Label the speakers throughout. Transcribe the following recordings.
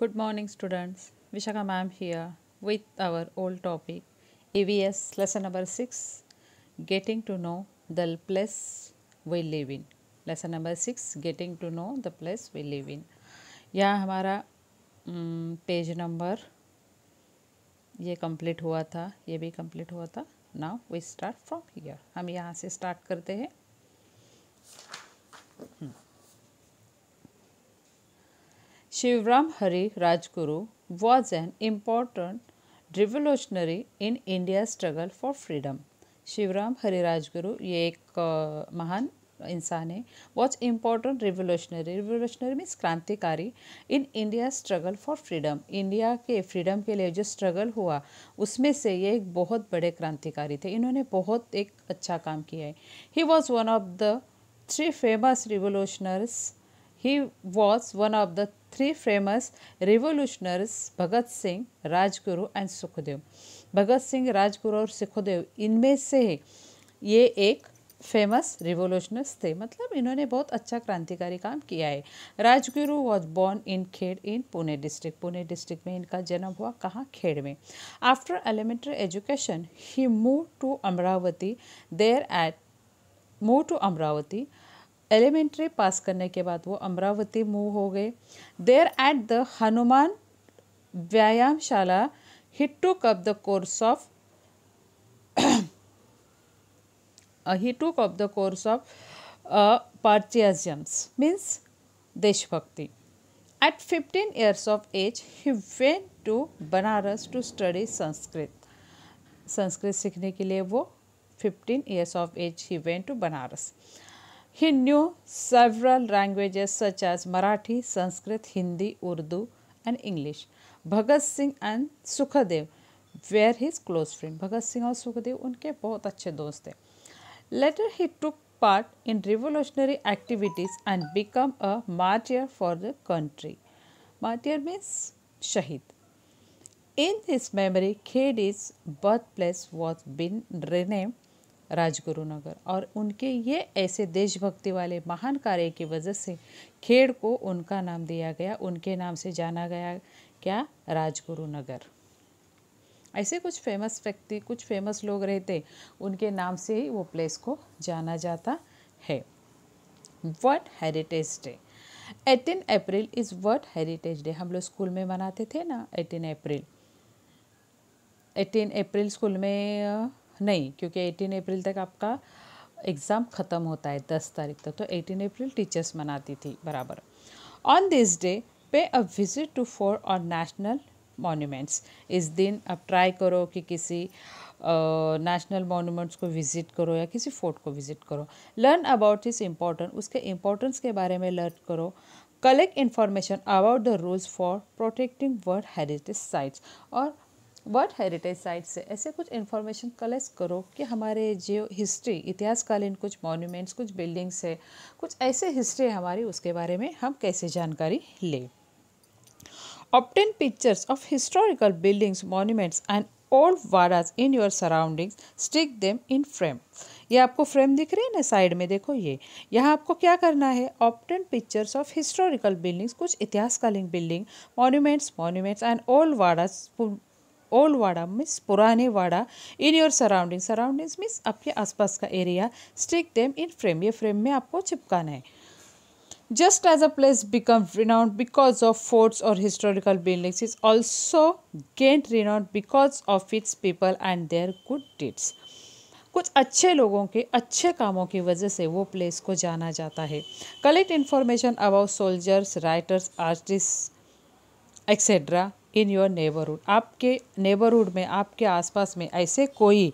Speaker 1: Good morning students Vishakha ma'am here with our old topic E V S lesson number six getting to know the place we live in lesson number six getting to know the place we live in यह हमारा page number ये complete हुआ था, ये भी complete हुआ था. Now we start from here हम यहाँ से स्टार्ट करते हैं. hmm. Shivram Hari Rajguru was an important revolutionary in India's struggle for freedom. Shivram Hari Rajguru ये एक महान इंसान है। Was important revolutionary revolutionary means क्रांतिकारी in India struggle for freedom India के फ्रीडम के लिए जो स्ट्रगल हुआ, उसमें से ये एक बहुत बड़े क्रांतिकारी थे। इन्होंने बहुत एक अच्छा काम किया है। He was one of the three famous revolutionaries he was one of the three famous revolutionaries Bhagat Singh Rajguru and Sukhdev Bhagat Singh Rajguru और सुखदेव इनमें से ये एक फ़ेमस रिवोल्यूशनर्स थे। मतलब इन्होंने बहुत अच्छा क्रांतिकारी काम किया है। Rajguru was born in Khed in Pune district Pune district में इनका जन्म हुआ कहाँ? खेड़ में। After elementary education he move to Amravati there at move to Amravati elementary pass करने के बाद वो अमरावती मूव हो गए। There at the Hanuman Vyayamshala he took up the course of he took up the course of patriotisms means देशभक्ति at fifteen years of age he went to Banaras to study Sanskrit Sanskrit सीखने के लिए वो fifteen years of age he went to Banaras He knew several languages such as Marathi, Sanskrit, Hindi, Urdu, and English. Bhagat Singh and Sukhadev were his close friends. Bhagat Singh और सुखदेव उनके बहुत अच्छे दोस्त थे Later he took part in revolutionary activities and become a martyr for the country. Martyr means shahid. In his memory, Khedi's birthplace was been renamed Rajguru नगर और उनके ये ऐसे देशभक्ति वाले महान कार्य की वजह से खेड़ को उनका नाम दिया गया, उनके नाम से जाना गया क्या? राजगुरु नगर ऐसे कुछ फ़ेमस व्यक्ति, कुछ फ़ेमस लोग रहते, उनके नाम से ही वो प्लेस को जाना जाता है। World heritage day eighteen April is world heritage day हम लोग स्कूल में मनाते थे ना eighteen April eighteen April school में नहीं, क्योंकि एटीन अप्रैल तक आपका एग्ज़ाम ख़त्म होता है, दस तारीख तक। तो एटीन अप्रैल टीचर्स मनाती थी, बराबर। On this day pay a visit to fort और नेशनल मॉन्यूमेंट्स इस दिन आप ट्राई करो कि किसी नेशनल मॉन्यूमेंट्स को विज़िट करो या किसी फोर्ट को विज़िट करो। लर्न अबाउट इस इम्पोर्टेंट उसके इम्पोर्टेंस के बारे में लर्न करो। Collect information about the rules for protecting world heritage sites और वर्ल्ड हेरिटेज साइट से ऐसे कुछ इन्फॉर्मेशन कलेक्ट करो कि हमारे जो हिस्ट्री इतिहासकालीन कुछ मॉन्यूमेंट्स कुछ बिल्डिंग्स है, कुछ ऐसे हिस्ट्री है हमारी, उसके बारे में हम कैसे जानकारी लें? Obtain pictures of historical buildings monuments and old wadas in your surroundings stick them in frame ये आपको फ्रेम दिख रही है ना साइड में? देखो ये। यहाँ आपको क्या करना है? Obtain pictures of historical buildings कुछ इतिहासकालीन building monuments monuments and old wadas old wada means पुराने वाड़ा in your surrounding surroundings means आपके आसपास का area stick them in frame ये फ्रेम में आपको चिपकाना है। Just as a place becomes renowned because of forts or historical buildings it also gained renown because of its people and their good deeds. कुछ अच्छे लोगों के, अच्छे कामों की वजह से वो प्लेस को जाना जाता है। Collect information about soldiers writers artist etcetera in your neighbourhood आपके नेबरहुड में, आपके आसपास में ऐसे कोई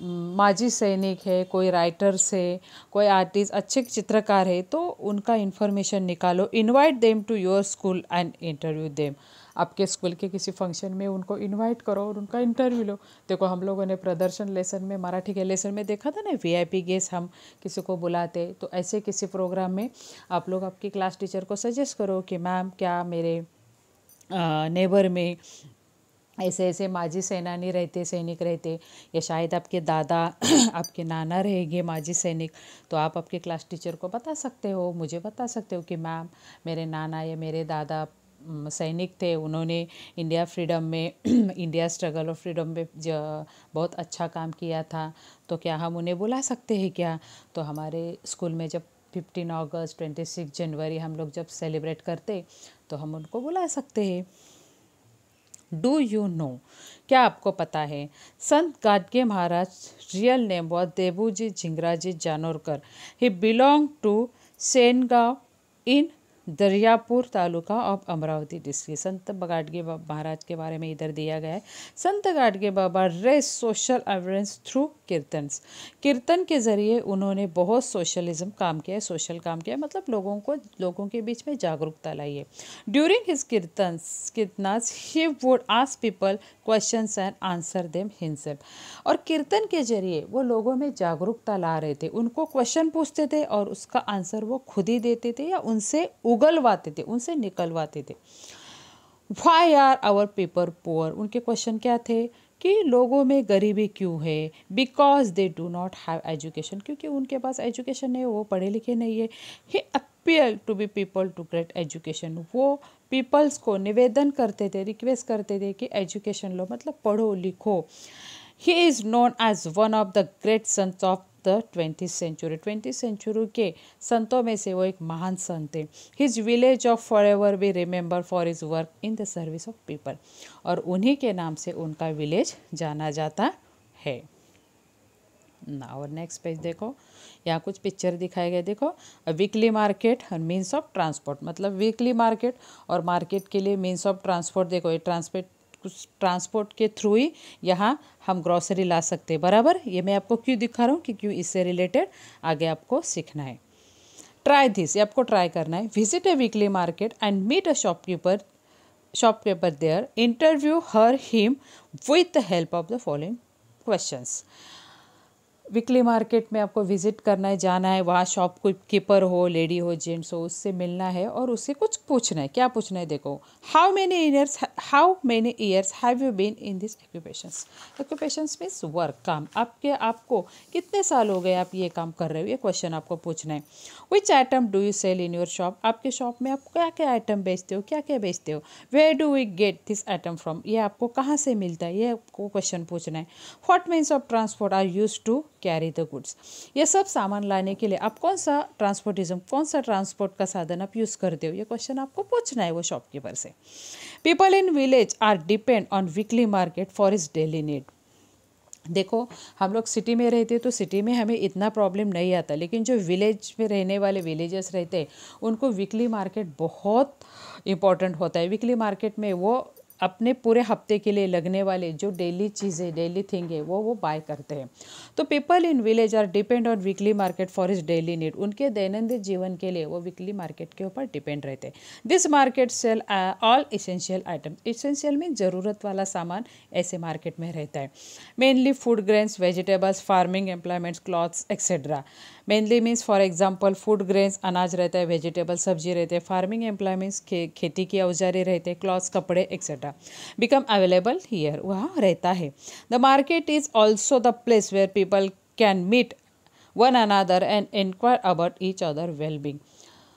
Speaker 1: माजी सैनिक है, कोई राइटर्स है, कोई आर्टिस्ट अच्छे चित्रकार है तो उनका इन्फॉर्मेशन निकालो invite them to your school and interview them आपके स्कूल के किसी फ़ंक्शन में उनको इनवाइट करो और उनका इंटरव्यू लो। देखो, हम लोगों ने प्रदर्शन लेसन में, मराठी के लेसन में देखा था ना वीआईपी गेस्ट हम किसी को बुलाते तो ऐसे किसी प्रोग्राम में आप लोग आपकी क्लास टीचर को सजेस्ट करो कि मैम क्या मेरे नेबर में ऐसे ऐसे माजी सेनानी रहते, सैनिक रहते, या शायद आपके दादा, आपके नाना रहेंगे माजी सैनिक तो आप आपके क्लास टीचर को बता सकते हो, मुझे बता सकते हो कि मैम मेरे नाना या मेरे दादा सैनिक थे, उन्होंने इंडिया फ्रीडम में इंडिया स्ट्रगल ऑफ़ फ्रीडम में बहुत अच्छा काम किया था तो क्या हम उन्हें बुला सकते हैं क्या? तो हमारे स्कूल में जब फिफ्टीन अगस्त ट्वेंटी सिक्स जनवरी हम लोग जब सेलिब्रेट करते तो हम उनको बुला सकते हैं। डू यू नो क्या आपको पता है? Sant Gadge Maharaj, real name was Debuji Jhingraji, Janorkar. He belong to Sengaon in Daryapur taluka of Amravati district. Sant Gadge Baba महाराज के बारे में इधर दिया गया है। Sant Gadge Baba raise social awareness through kirtan. कीर्तन के ज़रिए उन्होंने बहुत सोशलिज्म काम किया सोशल काम किया मतलब लोगों को, लोगों के बीच में जागरूकता लाई है। During his kirtan, कीर्तनास he would ask people question and answer them himself और कीर्तन के ज़रिए वो लोगों में जागरूकता ला रहे थे। उनको क्वेश्चन पूछते थे और उसका आंसर वो खुद ही देते थे या उनसे उगलवाते थे, उनसे निकलवाते थे। Why are our people poor उनके क्वेश्चन क्या थे? कि लोगों में गरीबी क्यों है? Because they do not have education क्योंकि उनके पास एजुकेशन नहीं है, वो पढ़े लिखे नहीं है। He appeal to be people to great education वो पीपल्स को निवेदन करते थे रिक्वेस्ट करते थे कि एजुकेशन लो मतलब पढ़ो लिखो। He is known as one of the great sons of the twenty century twenty century के संतों में से वो एक महान संत थे। His village of forever we remember for his work in the service of people और उन्हीं के नाम से उनका विलेज जाना जाता है। ना और नेक्स्ट पेज देखो। यहाँ कुछ पिक्चर दिखाए गए। देखो वीकली मार्केट और मीन्स ऑफ़ ट्रांसपोर्ट मतलब वीकली मार्केट और मार्केट के लिए मीन्स ऑफ़ ट्रांसपोर्ट देखो। ये ट्रांसपोर्ट ट्रांसपोर्ट के थ्रू ही यहाँ हम ग्रॉसरी ला सकते हैं। बराबर? ये मैं आपको क्यों दिखा रहा हूँ? कि क्यों इससे रिलेटेड आगे आपको सीखना है। ट्राई दिस, ये आपको ट्राई करना है। Visit a weekly market and meet a shopkeeper shopkeeper there, interview her him with the help of the following questions. Weekly market में आपको विज़िट करना है, जाना है, वहाँ शॉप कीपर हो लेडी हो जेंट्स हो, उससे मिलना है और उससे कुछ पूछना है। क्या पूछना है देखो how many years how many years have you been in this occupations occupations means work काम। आपके, आपको कितने साल हो गए आप ये काम कर रहे हो? ये क्वेश्चन आपको पूछना है। Which item do you sell in your shop आपके शॉप में आप क्या क्या आइटम बेचते हो? क्या क्या बेचते हो? Where do we get this item from ये आपको कहाँ से मिलता है? ये आपको क्वेश्चन पूछना है। What means of transport are use to carry the goods ये सब सामान लाने के लिए आप कौन सा ट्रांसपोर्टिज्म कौन सा ट्रांसपोर्ट का साधन आप यूज़ करते हो? ये क्वेश्चन आपको पूछना है वो शॉपकीपर से। People in village are depend on weekly market for his daily need देखो, हम लोग सिटी में रहते हैं तो सिटी में हमें इतना प्रॉब्लम नहीं आता, लेकिन जो विलेज में रहने वाले विलेजर्स रहते हैं, उनको वीकली मार्केट बहुत इंपॉर्टेंट होता है। वीकली मार्केट में वो अपने पूरे हफ़्ते के लिए लगने वाले जो डेली चीज़ें डेली थिंग है, वो वो बाय करते हैं। तो people in village are depend on weekly market for his daily need उनके दैनंदिन जीवन के लिए वो वीकली मार्केट के ऊपर डिपेंड रहते हैं। This market sell all essential item essential में ज़रूरत वाला सामान ऐसे मार्केट में रहता है। Mainly food grains vegetables farming implements clothes etcetera mainly means for example food grains अनाज रहता है वेजिटेबल सब्ज़ी रहते हैं। फ़ार्मिंग एम्प्लॉयमेंट्स खेती की औजारे रहते हैं क्लॉथ्स कपड़े एक्सेट्रा बिकम अवेलेबल हियर वहाँ रहता है। The market is also the place where people can meet one another and enquire about each other wellbeing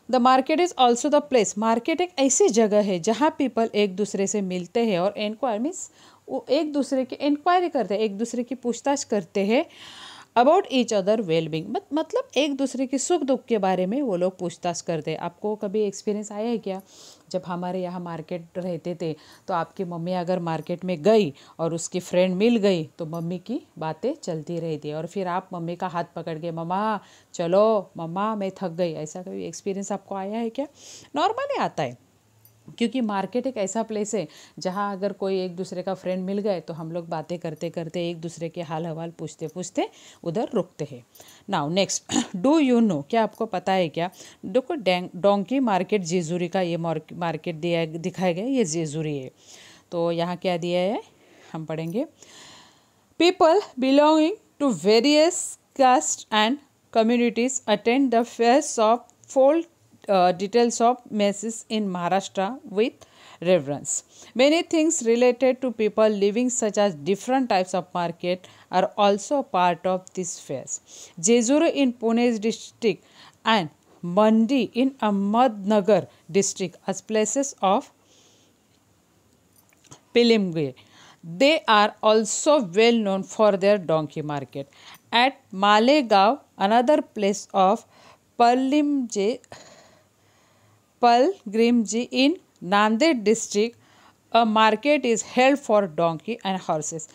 Speaker 1: the market is also the place market एक ऐसी जगह है जहाँ पीपल एक दूसरे से मिलते हैं और इंक्वायर मीन्स वो एक दूसरे की इंक्वायरी करते हैं, एक दूसरे की पूछताछ करते हैं। About each other wellbeing मतलब एक दूसरे के सुख दुख के बारे में वो लोग पूछताछ करते। आपको कभी एक्सपीरियंस आया है क्या? जब हमारे यहाँ मार्केट रहते थे तो आपकी मम्मी अगर मार्केट में गई और उसकी फ्रेंड मिल गई तो मम्मी की बातें चलती रहती और फिर आप मम्मी का हाथ पकड़ के, मम्मा, चलो, मम्मा, मैं थक गई। ऐसा कभी एक्सपीरियंस आपको आया है क्या? नॉर्मली आता है। क्योंकि मार्केट एक ऐसा प्लेस है, जहाँ अगर कोई एक दूसरे का फ्रेंड मिल गए तो हम लोग बातें करते करते, एक दूसरे के हाल हवाल पूछते पूछते, उधर रुकते हैं। Now next do you know क्या आपको पता है क्या? देखो, डें, डोंकी मार्केट जेजूरी का ये मार्केट दिया, दिखाया गया, ये जेजूरी है। तो यहाँ क्या दिया है? हम पढ़ेंगे। People belonging to various caste and communities attend the fairs of folk uh, details of messes in Maharashtra with reverence. Many things related to people living such as different types of market are also part of this fairs. Jejuru in Pune district and Mandi in Ahmednagar district as places of Pilimge. They are also well known for their donkey market. At Malegaon, another place of Pilgrimage, पल grim ji in Nanded district, a market is held for donkey and horses.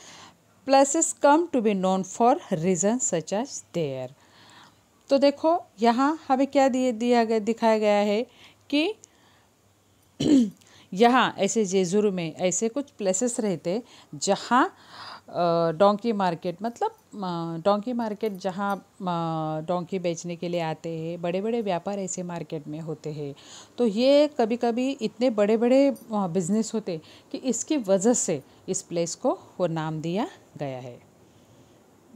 Speaker 1: Places come to be known for reason such as there. तो देखो, यहाँ हमें क्या दिए, दिया गया, दिखाया गया है कि यहाँ ऐसे जेजुर में ऐसे कुछ प्लेसेस रहते जहाँ डोंकी मार्केट मतलब डोंकी मार्केट जहाँ डोंकी बेचने के लिए आते हैं बड़े बड़े व्यापार ऐसे मार्केट में होते हैं। तो ये कभी कभी इतने बड़े बड़े बिज़नेस होते कि इसकी वजह से इस प्लेस को वो नाम दिया गया है।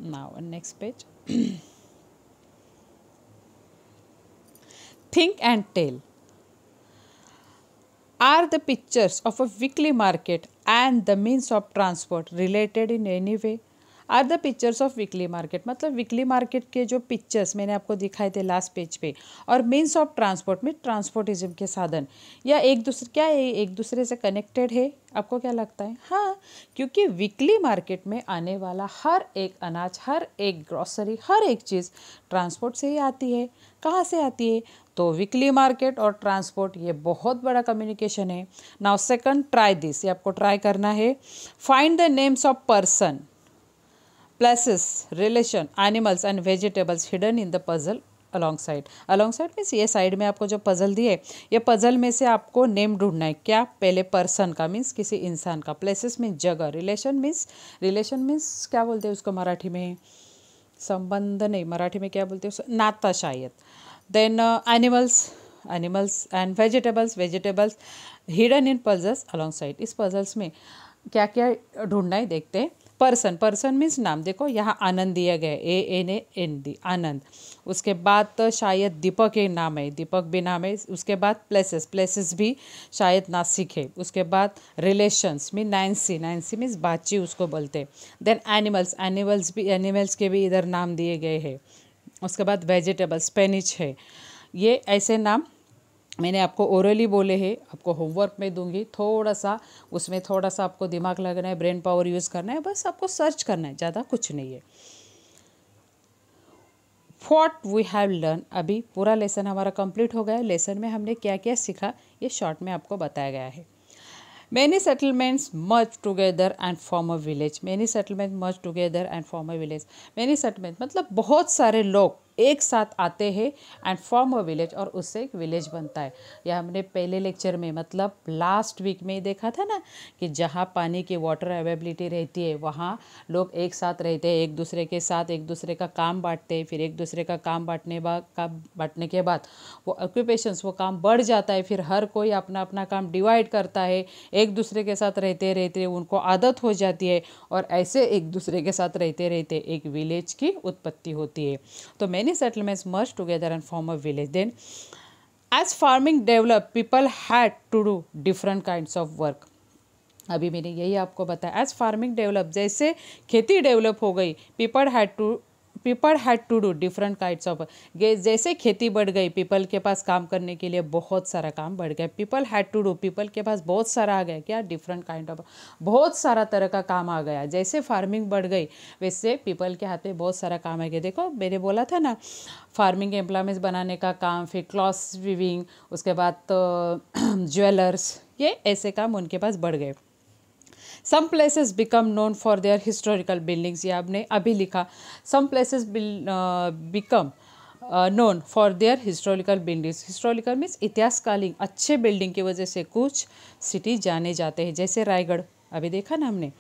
Speaker 1: Now next page think and tell Are the pictures of a weekly market and the means of transport, related in any way? Are the pictures of weekly market मतलब वीकली मार्केट के जो pictures मैंने आपको दिखाए थे last page पे, और means of transport में ट्रांसपोर्टिज्म के साधन, या एक दूसरे, क्या है एक दूसरे से कनेक्टेड है? आपको क्या लगता है? हाँ क्योंकि वीकली मार्केट में आने वाला हर एक अनाज, हर एक ग्रॉसरी हर एक चीज़ ट्रांसपोर्ट से ही आती है। कहाँ से आती है? तो वीकली मार्केट और ट्रांसपोर्ट ये बहुत बड़ा कम्युनिकेशन है। नाउ सेकंड ट्राई दिस ये आपको ट्राई करना है। Find the names of person places relation animals and vegetables hidden in the puzzle along side along side means ये साइड में आपको जो पजल दिए, ये पजल में से आपको नेम ढूंढना है। क्या? पहले पर्सन का मीन्स किसी इंसान का। प्लेसेस मीन्स जगह। रिलेशन मीन्स रिलेशन मीन्स क्या बोलते हैं उसको मराठी में? संबंध नहीं। मराठी में क्या बोलते हैं नाता शायद। Then uh, animals animals and vegetables vegetables hidden in puzzles alongside. इस puzzles में क्या क्या ढूंढना है? देखते हैं। पर्सन पर्सन मीन्स नाम। देखो यहाँ आनंद दिया गया ए एन ए एन दी आनंद। उसके बाद तो शायद दीपक एक नाम है। दीपक भी नाम है। उसके बाद प्लेसेस प्लेसेस भी शायद नासिक है। उसके बाद relations mean niece niece means बाची उसको बोलते हैं। देन एनिमल्स एनिमल्स भी एनिमल्स के भी इधर नाम दिए गए हैं। उसके बाद वेजिटेबल स्पेनिच है। ये ऐसे नाम मैंने आपको ओरली बोले हैं, आपको होमवर्क में दूँगी। थोड़ा सा उसमें थोड़ा सा आपको दिमाग लगना है ब्रेन पावर यूज़ करना है, बस आपको सर्च करना है, ज़्यादा कुछ नहीं है। वॉट वी हैव लर्न अभी पूरा लेसन हमारा कंप्लीट हो गया लेसन में हमने क्या क्या सीखा, ये शॉर्ट में आपको बताया गया है। Many settlements much together and form a village many settlement much together and form a village many settlement मतलब बहुत सारे लोग एक साथ आते हैं एंड फॉर्म अ विलेज और उससे एक विलेज बनता है। यह हमने पहले लेक्चर में मतलब लास्ट वीक में ही देखा था ना, कि जहाँ पानी की वाटर अवेबिलिटी रहती है, वहाँ लोग एक साथ रहते हैं, एक दूसरे के साथ, एक दूसरे का काम बांटते हैं, फिर एक दूसरे का काम बांटने बाद का बांटने के बाद वो ऑक्यूपेशंस वो काम बढ़ जाता है, फिर हर कोई अपना अपना काम डिवाइड करता है, एक दूसरे के साथ रहते रहते उनको आदत हो जाती है और ऐसे एक दूसरे के साथ रहते रहते एक विलेज की उत्पत्ति होती है। तो मैंने many settlements merged together and form a village. Then, as farming developed, people had to do different kinds of work. अभी मैंने यही आपको बताया एज फ़ार्मिंग डेवलप जैसे खेती डेवलप हो गई people had to people had to do different kinds of जैसे खेती बढ़ गई पीपल के पास काम करने के लिए बहुत सारा काम बढ़ गया. People had to do people के पास बहुत सारा आ गया क्या? डिफरेंट काइंड ऑफ़ बहुत सारा तरह का काम आ गया. जैसे फ़ार्मिंग बढ़ गई, वैसे पीपल के हाथ में बहुत सारा काम आ गया. देखो, मैंने बोला था ना फ़ार्मिंग एम्प्लॉयमेंट्स बनाने का काम, फिर क्लॉथ विविंग उसके बाद तो ज्वेलर्स ये ऐसे काम उनके पास बढ़ गए. Some places become known for their historical buildings ये आपने अभी लिखा। Some places become known for their historical buildings historical means इतिहासकालीन, अच्छे बिल्डिंग की वजह से कुछ सिटी जाने जाते हैं। जैसे रायगढ़, अभी देखा ना हमने।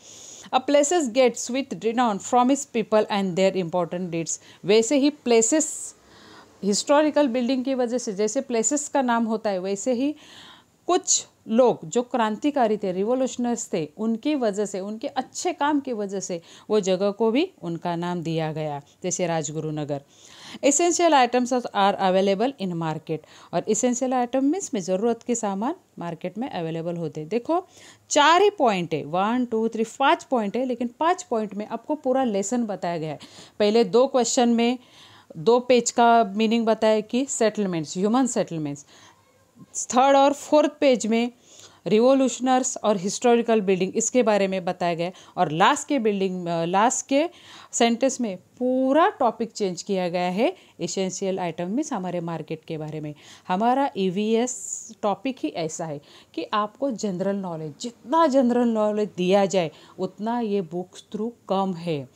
Speaker 1: A places gets with renown from its people and their important dates वैसे ही प्लेसेस हिस्टोरिकल बिल्डिंग की वजह से, जैसे प्लेसेस का नाम होता है, वैसे ही कुछ लोग, जो क्रांतिकारी थे रिवोल्यूशनर्स थे, उनकी वजह से, उनके अच्छे काम की वजह से, वो जगह को भी उनका नाम दिया गया, जैसे Rajguru Nagar essential items are available in market और इसेंशियल आइटम मीन्स में ज़रूरत के सामान मार्केट में अवेलेबल होते। देखो, चार ही पॉइंट है। वन टू थ्री पाँच पॉइंट है, लेकिन पाँच पॉइंट में आपको पूरा लेसन बताया गया है। पहले दो क्वेश्चन में, दो पेज का मीनिंग बताया कि सेटलमेंट्स ह्यूमन सेटलमेंट्स थर्ड और फोर्थ पेज में रिवोल्यूशनर्स और हिस्टोरिकल बिल्डिंग इसके बारे में बताया गया और लास्ट के बिल्डिंग लास्ट के सेंटेंस में पूरा टॉपिक चेंज किया गया है इसेंशियल आइटम मीन्स हमारे मार्केट के बारे में। हमारा ई e टॉपिक ही ऐसा है कि आपको जनरल नॉलेज जितना जनरल नॉलेज दिया जाए, उतना ये बुक्स थ्रू कम है।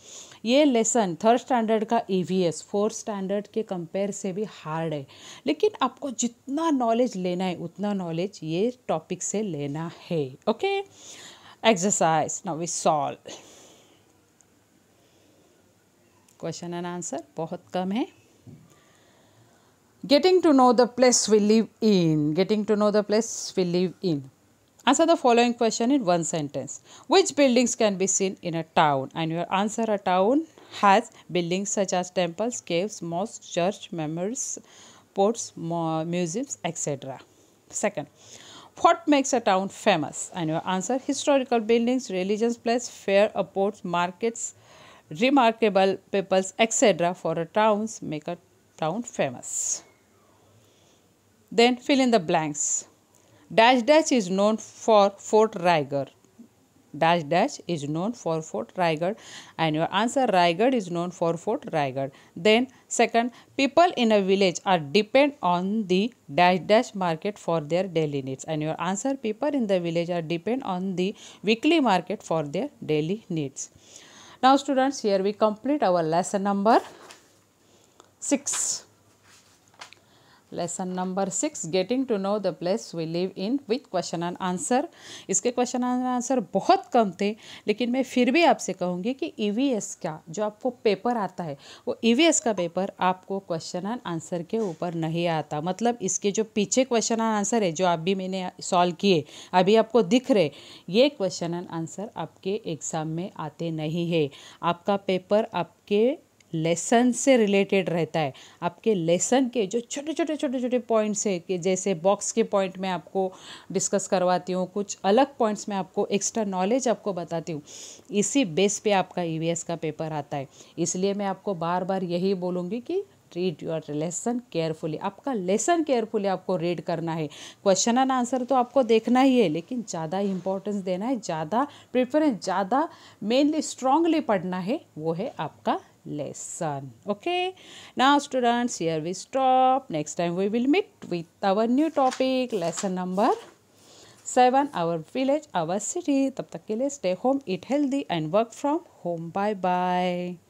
Speaker 1: ये लेसन थर्ड स्टैंडर्ड का E V S fourth standard के कंपेयर से भी हार्ड है। लेकिन आपको जितना नॉलेज लेना है, उतना नॉलेज ये टॉपिक से लेना है okay exercise now we solve question and answer बहुत कम है। Getting to know the place we live in, getting to know the place we live in. Answer the following question in one sentence. Which buildings can be seen in a town? And your answer a town has buildings such as temples, caves, mosques, church, memories, ports, museums, etc. Second, what makes a town famous? And your answer historical buildings, religious place, fair, ports, markets, remarkable peoples, etc. for a towns make a town famous. Then fill in the blanks. Dash dash is known for Fort Raigad. Dash dash is known for Fort Raigad and your answer Raigad is known for Fort Raigad. Then second people in a village are depend on the dash dash market for their daily needs and your answer people in the village are depend on the weekly market for their daily needs. Now students here we complete our lesson number 6. Lesson number six getting to know the place we live in with question and answer इसके question and answer बहुत कम थे, लेकिन मैं फिर भी आपसे कहूँगी कि ई e का जो आपको पेपर आता है, वो ई e का पेपर आपको क्वेश्चन एंड आंसर के ऊपर नहीं आता। मतलब इसके जो पीछे क्वेश्चन एंड आंसर है, जो अभी मैंने सॉल्व किए, अभी आपको दिख रहे, ये क्वेश्चन एंड आंसर आपके एग्ज़ाम में आते नहीं है। आपका पेपर आपके लेसन से रिलेटेड रहता है। आपके लेसन के जो छोटे छोटे छोटे छोटे पॉइंट्स है कि जैसे बॉक्स के पॉइंट में आपको डिस्कस करवाती हूँ, कुछ अलग पॉइंट्स में आपको एक्स्ट्रा नॉलेज आपको बताती हूँ। इसी बेस पे आपका ई e का पेपर आता है। इसलिए मैं आपको बार बार यही बोलूँगी कि रीड योर लेसन केयरफुली आपका लेसन केयरफुली आपको रीड करना है। क्वेश्चन एंड आंसर तो आपको देखना ही है, लेकिन ज़्यादा इंपॉर्टेंस देना है, ज़्यादा प्रिफरेंस ज़्यादा मेनली स्ट्रांगली पढ़ना है, वो है आपका lesson. Okay? Now students here we stop. Next time we will meet with our new topic lesson number 7 our village our city. tab tak stay home eat healthy and work from home. Bye bye